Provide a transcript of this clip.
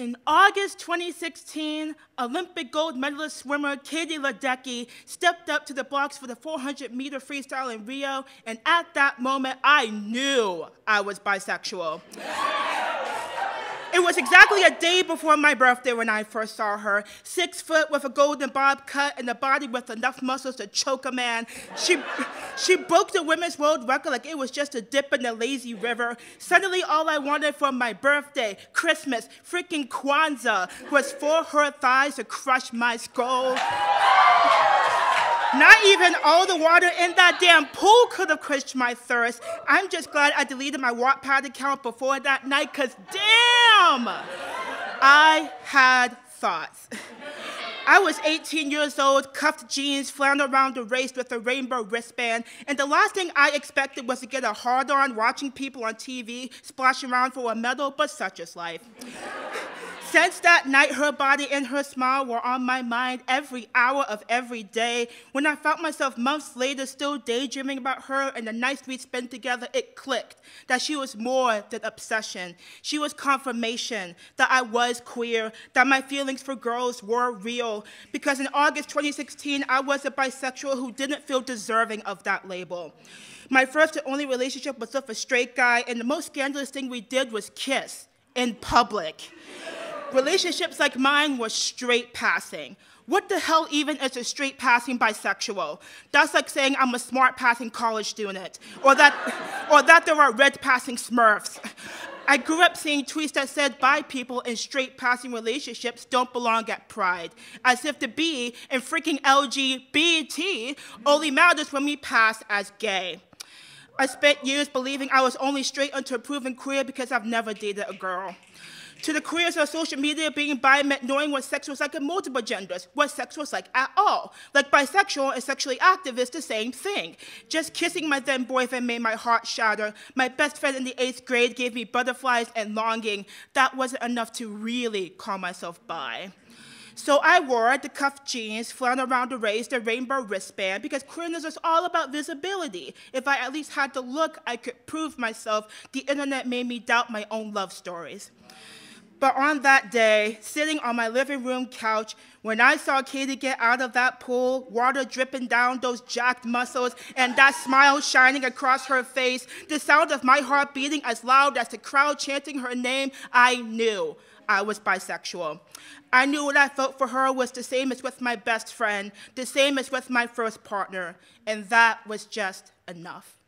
In August 2016, Olympic gold medalist swimmer Katie Ledecky stepped up to the blocks for the 400 meter freestyle in Rio, and at that moment, I knew I was bisexual. It was exactly a day before my birthday when I first saw her. Six foot with a golden bob cut and a body with enough muscles to choke a man. She, she broke the women's world record like it was just a dip in the lazy river. Suddenly, all I wanted for my birthday, Christmas, freaking Kwanzaa was for her thighs to crush my skull. Not even all the water in that damn pool could have quenched my thirst. I'm just glad I deleted my Wattpad account before that night, because damn, I had thoughts. I was 18 years old, cuffed jeans, flannel around the race with a rainbow wristband, and the last thing I expected was to get a hard on watching people on TV splash around for a medal, but such is life. Since that night, her body and her smile were on my mind every hour of every day. When I found myself months later still daydreaming about her and the nights we'd spent together, it clicked that she was more than obsession. She was confirmation that I was queer, that my feelings for girls were real. Because in August 2016, I was a bisexual who didn't feel deserving of that label. My first and only relationship was with a straight guy, and the most scandalous thing we did was kiss in public. Relationships like mine were straight passing. What the hell even is a straight passing bisexual? That's like saying I'm a smart passing college student, or that, or that there are red passing smurfs. I grew up seeing tweets that said bi people in straight passing relationships don't belong at Pride, as if the B in freaking LGBT only matters when we pass as gay. I spent years believing I was only straight until proven queer because I've never dated a girl to the queers of social media, being bi meant knowing what sex was like in multiple genders, what sex was like at all. Like bisexual and sexually active is the same thing. Just kissing my then boyfriend made my heart shatter. My best friend in the eighth grade gave me butterflies and longing. That wasn't enough to really call myself bi. So I wore the cuffed jeans, flannel around the waist, the rainbow wristband, because queerness was all about visibility. If I at least had to look, I could prove myself. The internet made me doubt my own love stories. But on that day, sitting on my living room couch, when I saw Katie get out of that pool, water dripping down those jacked muscles, and that smile shining across her face, the sound of my heart beating as loud as the crowd chanting her name, I knew I was bisexual. I knew what I felt for her was the same as with my best friend, the same as with my first partner, and that was just enough.